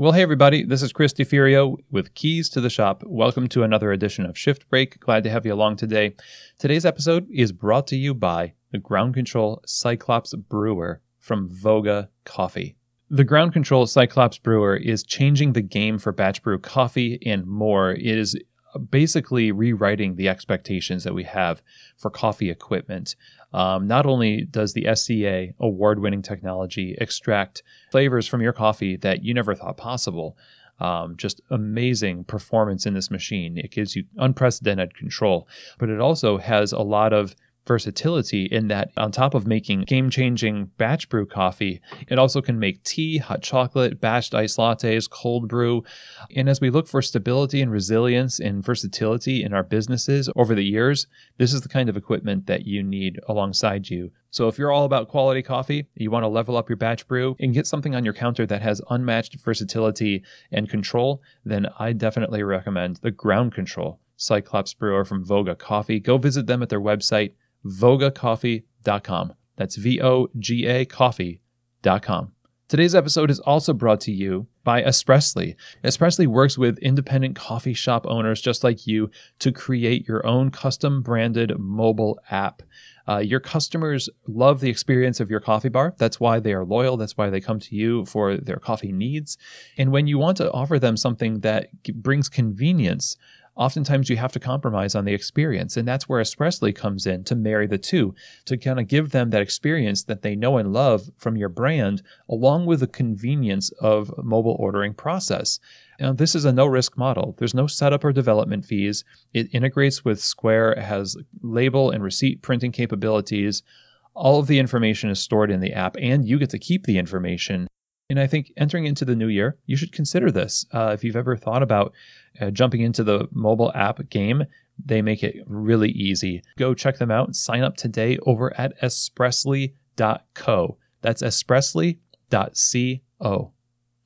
Well, hey, everybody, this is Chris Deferio with Keys to the Shop. Welcome to another edition of Shift Break. Glad to have you along today. Today's episode is brought to you by the Ground Control Cyclops Brewer from Voga Coffee. The Ground Control Cyclops Brewer is changing the game for batch brew coffee and more. It is basically rewriting the expectations that we have for coffee equipment. Um, not only does the SCA award winning technology extract flavors from your coffee that you never thought possible, um, just amazing performance in this machine. It gives you unprecedented control, but it also has a lot of versatility in that on top of making game-changing batch brew coffee, it also can make tea, hot chocolate, batched iced lattes, cold brew. And as we look for stability and resilience and versatility in our businesses over the years, this is the kind of equipment that you need alongside you. So if you're all about quality coffee, you want to level up your batch brew and get something on your counter that has unmatched versatility and control, then I definitely recommend the Ground Control Cyclops Brewer from Voga Coffee. Go visit them at their website, vogacoffee.com. That's V O G A coffee.com. Today's episode is also brought to you by Espressly. Espressly works with independent coffee shop owners just like you to create your own custom branded mobile app. Uh, your customers love the experience of your coffee bar. That's why they are loyal. That's why they come to you for their coffee needs. And when you want to offer them something that brings convenience, oftentimes you have to compromise on the experience. And that's where Espressly comes in to marry the two, to kind of give them that experience that they know and love from your brand, along with the convenience of mobile ordering process. Now, this is a no risk model. There's no setup or development fees. It integrates with Square, it has label and receipt printing capabilities. All of the information is stored in the app, and you get to keep the information and I think entering into the new year, you should consider this. Uh, if you've ever thought about uh, jumping into the mobile app game, they make it really easy. Go check them out. And sign up today over at espressly.co. That's espressly.co.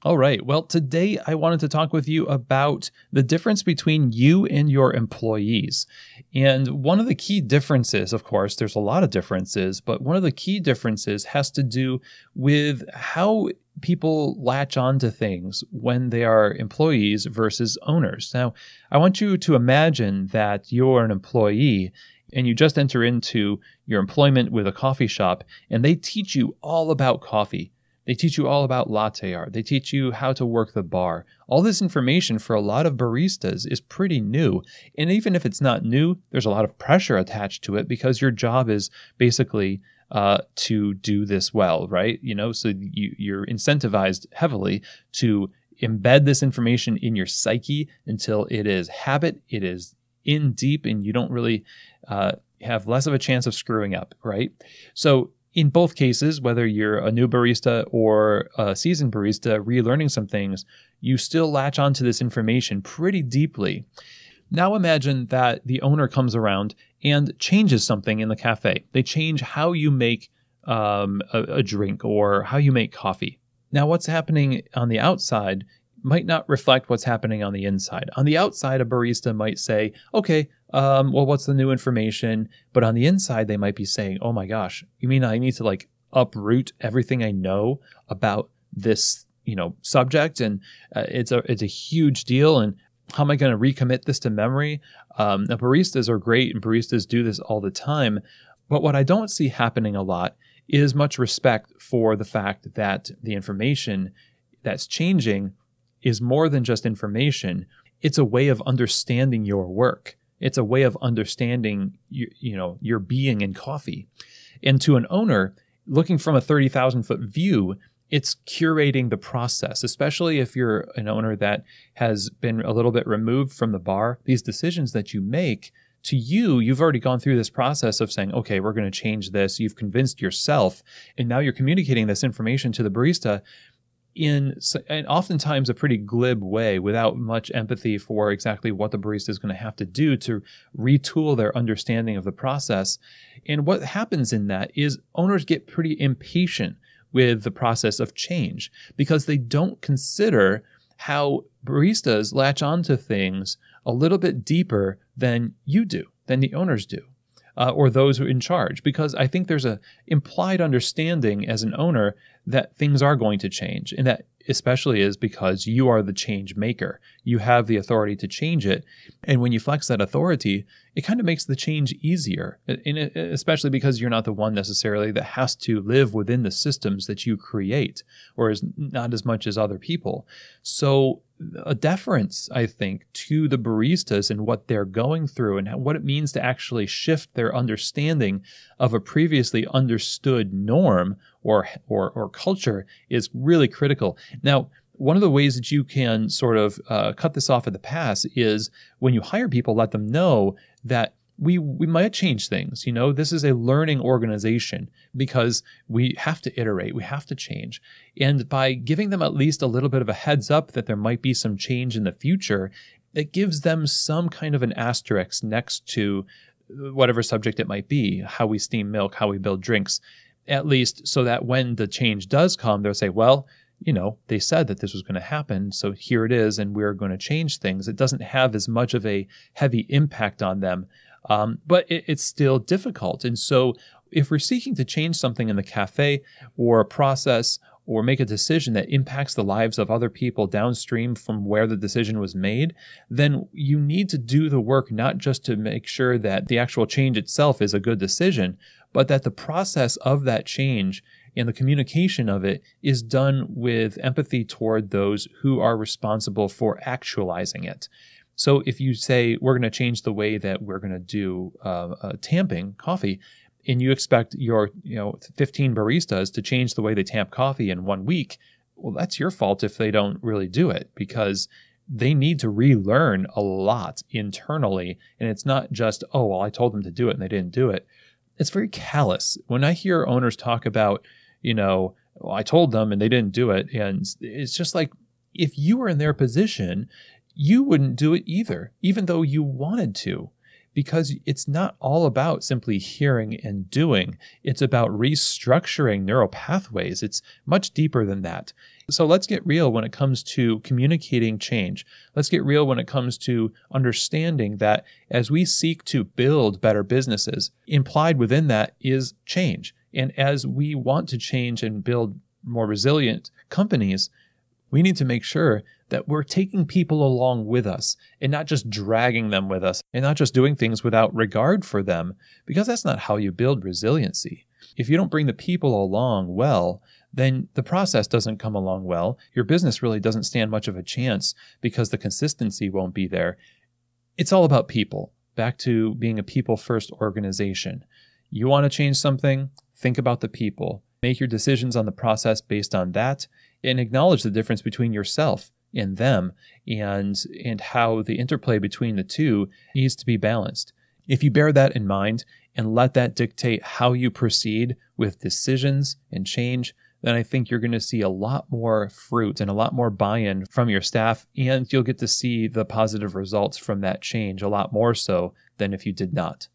All right. Well, today I wanted to talk with you about the difference between you and your employees. And one of the key differences, of course, there's a lot of differences, but one of the key differences has to do with how people latch on to things when they are employees versus owners. Now, I want you to imagine that you're an employee and you just enter into your employment with a coffee shop and they teach you all about coffee they teach you all about latte art. They teach you how to work the bar. All this information for a lot of baristas is pretty new. And even if it's not new, there's a lot of pressure attached to it because your job is basically uh, to do this well, right? You know, so you, you're incentivized heavily to embed this information in your psyche until it is habit, it is in deep, and you don't really uh, have less of a chance of screwing up, right? So in both cases, whether you're a new barista or a seasoned barista relearning some things, you still latch onto this information pretty deeply. Now imagine that the owner comes around and changes something in the cafe. They change how you make um, a, a drink or how you make coffee. Now, what's happening on the outside might not reflect what's happening on the inside. On the outside, a barista might say, okay, um, well, what's the new information? But on the inside, they might be saying, oh my gosh, you mean I need to like uproot everything I know about this, you know, subject? And uh, it's a, it's a huge deal. And how am I going to recommit this to memory? Um, now, baristas are great and baristas do this all the time. But what I don't see happening a lot is much respect for the fact that the information that's changing is more than just information. It's a way of understanding your work. It's a way of understanding you, you know your being in coffee. And to an owner looking from a 30,000 foot view, it's curating the process, especially if you're an owner that has been a little bit removed from the bar. These decisions that you make to you, you've already gone through this process of saying, okay, we're going to change this. You've convinced yourself, and now you're communicating this information to the barista in and oftentimes a pretty glib way without much empathy for exactly what the barista is going to have to do to retool their understanding of the process. And what happens in that is owners get pretty impatient with the process of change because they don't consider how baristas latch onto things a little bit deeper than you do, than the owners do uh, or those in charge because I think there's a implied understanding as an owner that things are going to change and that especially is because you are the change maker. You have the authority to change it. And when you flex that authority, it kind of makes the change easier, and especially because you're not the one necessarily that has to live within the systems that you create, or is not as much as other people. So a deference, I think, to the baristas and what they're going through and what it means to actually shift their understanding of a previously understood norm or, or, or culture is really critical. Now, one of the ways that you can sort of uh, cut this off at the pass is when you hire people, let them know that we we might change things you know this is a learning organization because we have to iterate we have to change and by giving them at least a little bit of a heads up that there might be some change in the future it gives them some kind of an asterisk next to uh, whatever subject it might be how we steam milk how we build drinks at least so that when the change does come, they'll say, well, you know, they said that this was going to happen, so here it is, and we're going to change things. It doesn't have as much of a heavy impact on them, um, but it, it's still difficult. And so, if we're seeking to change something in the cafe or a process or make a decision that impacts the lives of other people downstream from where the decision was made, then you need to do the work not just to make sure that the actual change itself is a good decision, but that the process of that change and the communication of it is done with empathy toward those who are responsible for actualizing it. So if you say we're going to change the way that we're going to do uh, uh, tamping coffee, and you expect your you know 15 baristas to change the way they tamp coffee in one week, well, that's your fault if they don't really do it because they need to relearn a lot internally. And it's not just, oh, well, I told them to do it and they didn't do it it's very callous. When I hear owners talk about, you know, well, I told them and they didn't do it, and it's just like if you were in their position, you wouldn't do it either, even though you wanted to because it's not all about simply hearing and doing. It's about restructuring neural pathways. It's much deeper than that. So let's get real when it comes to communicating change. Let's get real when it comes to understanding that as we seek to build better businesses, implied within that is change. And as we want to change and build more resilient companies, we need to make sure that we're taking people along with us and not just dragging them with us and not just doing things without regard for them, because that's not how you build resiliency. If you don't bring the people along well, then the process doesn't come along well. Your business really doesn't stand much of a chance because the consistency won't be there. It's all about people. Back to being a people first organization. You want to change something? Think about the people. Make your decisions on the process based on that and acknowledge the difference between yourself and them and and how the interplay between the two needs to be balanced. If you bear that in mind and let that dictate how you proceed with decisions and change, then I think you're going to see a lot more fruit and a lot more buy in from your staff, and you'll get to see the positive results from that change a lot more so than if you did not.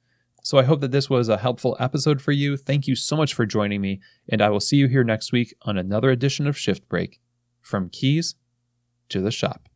So I hope that this was a helpful episode for you. Thank you so much for joining me, and I will see you here next week on another edition of Shift Break from Keys to the Shop.